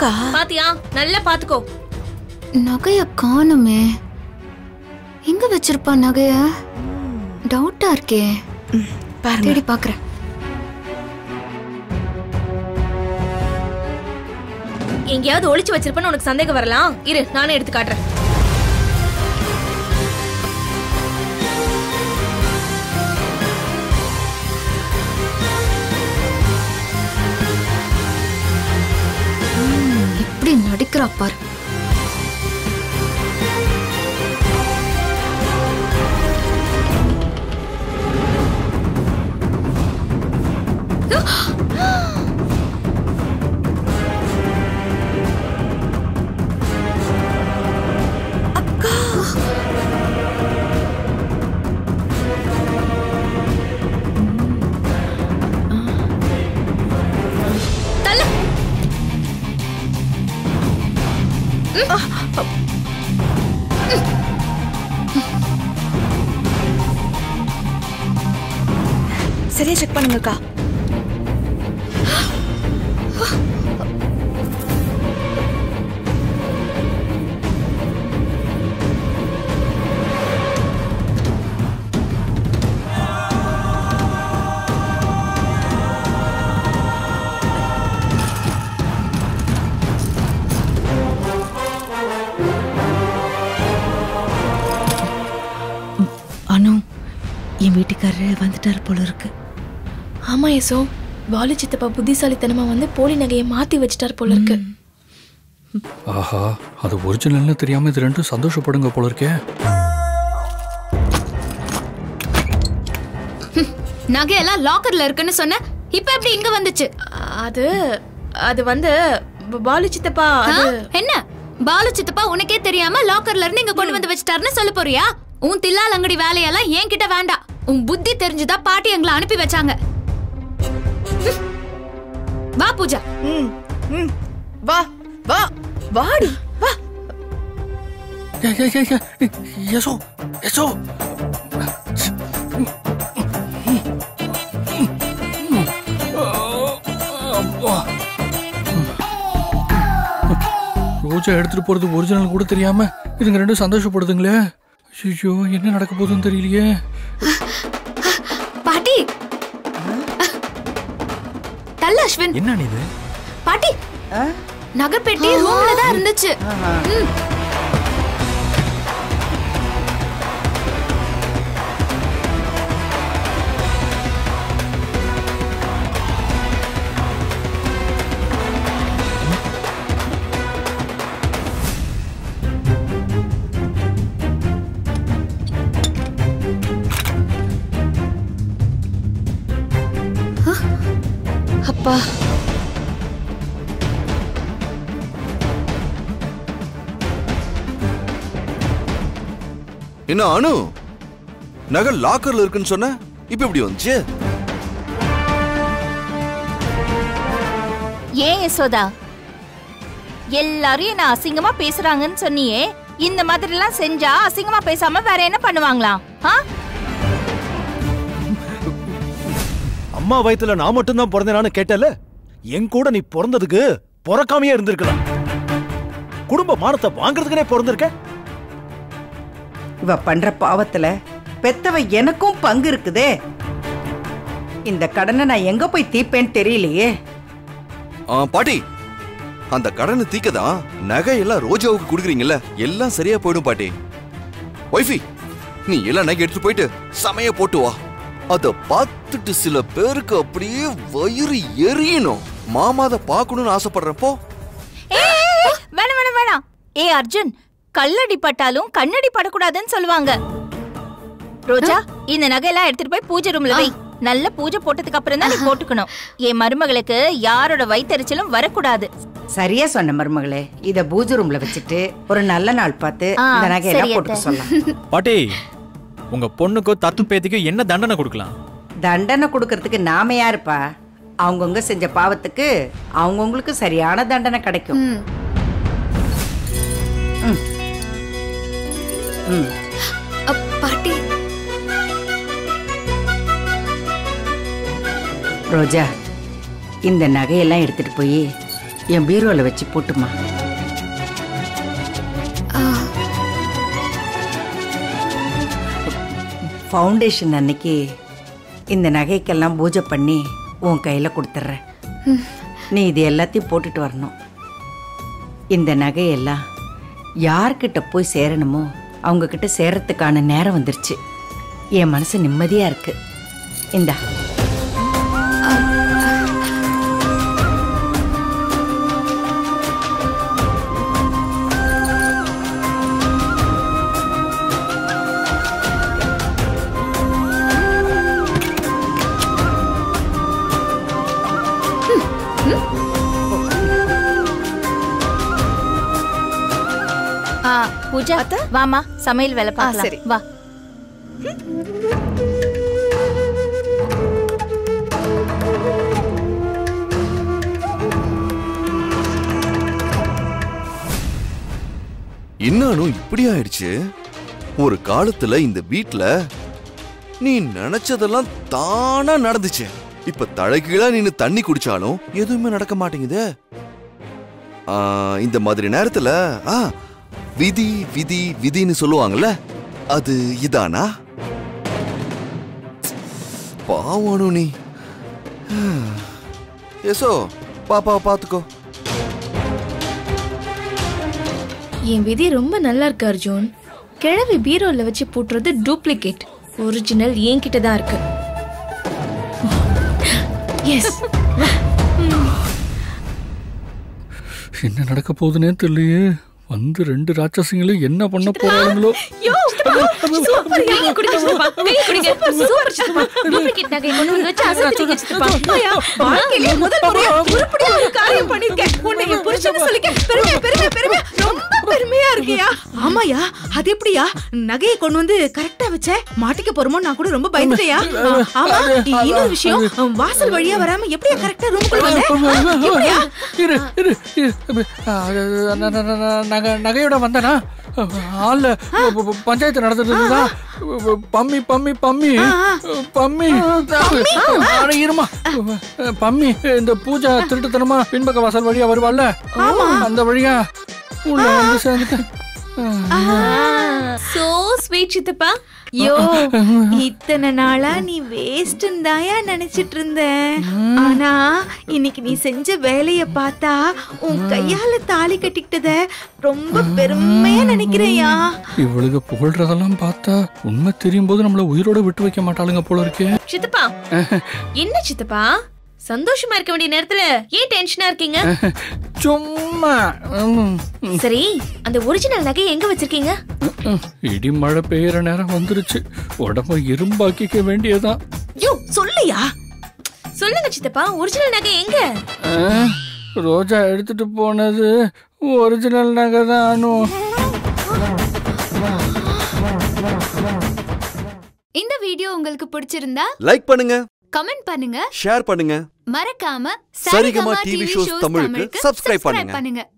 அக்கா பாத்தியா? நல்லா பாத்துக்கோ. நகைய காணுமே. எங்க வச்சிருப்பா நகைய? டவுட்டா இருக்கே. பாருங்க. தேடி பாக்குறேன். எங்கேயாவது ஒளிச்சு வச்சிருப்பேன்னு உனக்கு சந்தேகம் வரலாம். இரு நானே எடுத்து காட்டுறேன். எப்படி நடிக்கிறா சரியா செக் பண்ணுங்கக்கா. என் வீட்டுக்காரரு வந்துட்டாரு போல இருக்கு. ஆமா யசோ பாலு சித்தப்பா புத்திசாலித்தனமா வந்து போலி நகையை மாத்தி வச்சிட்டார் போல இருக்கு. ஆஹா அது ஒரிஜினல்னு தெரியாம இது ரெண்டும் சந்தோஷப்படுங்க போல இருக்கே. நகையெல்லாம் லாக்கர்ல இருக்குன்னு சொன்ன இப்ப எப்படி இங்க வந்துச்சு? அது அது வந்து பாலு சித்தப்பா என்ன? பாலு சித்தப்பா உனக்கே தெரியாம லாக்கர்ல இருந்து இங்க கொண்டு வந்து வச்சிட்டாருன்னு சொல்ல போறியா? உன் தில்லால் அங்கடி வேலையெல்லாம் என்கிட்ட வேண்டாம் உன் புத்தி தெரிஞ்சுதா பாட்டி எங்களை அனுப்பி வச்சாங்க. வா பூஜா வா வா வாடி வா ஏ, ஏ, யசோ யசோ ரோஜா எடுத்துட்டு போறது ஒரிஜினல் கூட தெரியாம இதுங்க ரெண்டும் சந்தோஷப்படுதுங்களே ஐயோ என்ன நடக்க போகுதுன்னு தெரியலையே. பாட்டி. தள்ள அஸ்வின். என்ன இது? பாட்டி. நகைப்பெட்டி ரூம்ல தான் இருந்துச்சு. என்ன அனு? நகை லாக்கர்ல இருக்குன்னு சொன்ன இப்ப எப்படி வந்துச்சு? ஏன் யசோதா? எல்லாரும் என்ன அசிங்கமா பேசுறாங்கன்னு சொன்னியே. இந்த மாதிரி எல்லாம் செஞ்சா அசிங்கமா பேசாம வேற என்ன பண்ணுவாங்களாம் ஆ? அம்மா வயித்துல நான் மட்டும் தான் பிறந்தேனான்னு கேட்டல? என் கூட நீ பிறந்ததுக்கு பிறக்காமையே இருந்திருக்கலாம். குடும்ப மானத்தை வாங்குறதுக்குனே பிறந்திருக்க? இவ பண்ற பாவத்துல பெத்தவ எனக்கும் பங்கு இருக்குதே. இந்த கடனை நான் எங்க போய் தீப்பேன்னு தெரியலையே. ஆ, பாட்டி அந்த கடனை தீக்கதான் நகையெல்லாம் ரோஜாவுக்கு கொடுக்குறீங்கல்ல எல்லாம் சரியா போயிடும் பாட்டி. ஒய்ஃபி நீ எல்லாம் நகை எடுத்துட்டு போயிட்டு சமைய போட்டு வா. அத பார்த்துட்டு சில பேருக்கு அப்படியே வயிறு எரியணும். மாமா அதை பார்க்கணும்னு ஆசைப்படுறப்போ வேணாம் வேணாம் வேணாம். ஏ அர்ஜுன் கல்லடி பட்டாலும் கண்ணடி படக்கூடாதுன்னு சொல்லுவாங்க. ரோஜா இந்த நகையெல்லாம் எடுத்துட்டு போய் பூஜை ரூம்ல வை. நல்ல பூஜை போட்டதுக்கு அப்புறம் தான் நீ போட்டுக்கணும். என் மருமகளுக்கு யாரோட வயித்தெரிச்சலும் வரக்கூடாது. சரியா சொன்ன மருமகளே. இத பூஜை ரூம்ல வச்சுட்டு ஒரு நல்ல நாள் பார்த்து இந்த நகையெல்லாம் போட்டுக்க அத்தை. சொல்லலாம். பாட்டி உங்க பொண்ணுக்கோ தத்து பேத்திக்கோ என்ன தண்டனை கொடுக்கலாம்? தண்டனை கொடுக்கறதுக்கு நாம யாருப்பா? அவங்கவுங்க செஞ்ச பாவத்துக்கு அவங்கவுங்களுக்கு சரியான தண்டனை கிடைக்கும். பாட்டி. ரோஜா இந்த நகையெல்லாம் எடுத்துட்டு போய் என் பீரோல வச்சு போட்டுமா. ஃபவுண்டேஷன் அன்னைக்கு இந்த நகைக்கெல்லாம் பூஜை பண்ணி உன் கையில் கொடுத்துட்றேன் நீ இது எல்லாத்தையும் போட்டுட்டு வரணும். இந்த நகையெல்லாம் யார்கிட்ட போய் சேரணுமோ அவங்கக்கிட்ட சேரத்துக்கான நேரம் வந்துருச்சு. என் மனசு நிம்மதியாக இருக்குது இந்தா. பூஜா வாமா சமையல் வேலை பார்க்கலாம். சரி. வா. என்னானும் இப்படி ஆயிடுச்சு? ஒரு காலத்துல இந்த வீட்ல நீ நினைச்சதெல்லாம் தானா நடந்துச்சு. இப்ப தலைகீழா நின்னு தண்ணி குடிச்சாலும் எதுவுமே நடக்க மாட்டேங்குதே. இந்த மாதிரி நேரத்துல ஆ விதி விதி விதின்னு சொல்லுவாங்கல்ல? அது இதானா? பாவனு நீ. ஏசோ பாப்பாவை பாத்துக்கோ. என் விதி ரொம்ப நல்லா இருக்கு அர்ஜுன். கிழவி பீரோல வச்சு பூட்டுறது டூப்ளிகேட். ஒரிஜினல் என்கிட்ட தான் இருக்கு. எஸ் என்ன நடக்க போகுதுன்னே தெரியலையே. வந்து ரெண்டு ராட்சசிங்களும் என்ன பண்ண போறாங்களோ முதல் முறையா உருப்படியா ஒரு காரியம் பண்ணிருக்கேன் உன்னை புருஷன் சொல்லிக்க பெருமை பெருமை இருக்கியா ஆமாயா? அது எப்படியா? நகையை கொண்டு வந்து கரெக்டா வச்ச மாட்டிக்க போறோமோ நான் கூட ரொம்ப பயந்துட்டேயா? ஆமா இன்னொரு விஷயம் வாசல் வழியா வராம எப்படியா கரெக்டா ரூமுக்குள்ள வந்த? நகையோட வந்தனா? ப- பஞ்சாயத்து நடந்துட்டு இருந்தா பம்மி பம்மி பம்மி. பம்மி. இருமா. பம்மி இந்த பூஜா திருட்டுத்தனமா பின்பக்க வாசல் வழியா வருவாள்ல? அந்த வழியா உள்ள வந்து சேர்ந்துட்டேன் சோ ஸ்வீட் சித்தப்பா. யோ இத்தனை நாளா நீ வேஸ்ட் தாயா நினைச்சிட்டு இருந்த. ஆனா இன்னைக்கு நீ செஞ்ச வேலைய பார்த்தா உன் கையால தாலி கட்டிக்கிட்டத ரொம்ப பெருமையா நினைக்கிறையா இவளுக்கு புகழ்றதெல்லாம் பார்த்தா உண்மை தெரியும் போது நம்மள உயிரோட விட்டு வைக்க மாட்டாளுங்க போல இருக்கே. சித்தப்பா என்ன சித்தப்பா? சந்தோஷமா இருக்க வேண்டிய நேரத்துல ஏன் டென்ஷனா இருக்கீங்க? சும்மா. சரி அந்த ஒரிஜினல் நகை எங்க வச்சிருக்கீங்க? ம். இடி மழை பெய்யற நேரம் வந்துருச்சு. உடம்ப இரும்பாக்கிக்க வேண்டியதான் யோ சொல்லையா? சொல்லுங்க சித்தப்பா ஒரிஜினல் நகை எங்க? ஆ, ரோஜா எடுத்துட்டு போனது ஒரிஜினல் நகை தான் அனு. இந்த வீடியோ உங்களுக்கு பிடிச்சிருந்தா லைக் பண்ணுங்க. கமெண்ட் பண்ணுங்க. ஷேர் பண்ணுங்க. மறக்காம சரிகமா TV shows தமிழுக்கு பண்ணுங்க. பண்ணுங்க.